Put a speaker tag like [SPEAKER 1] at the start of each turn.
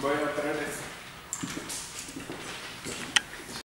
[SPEAKER 1] Bueno.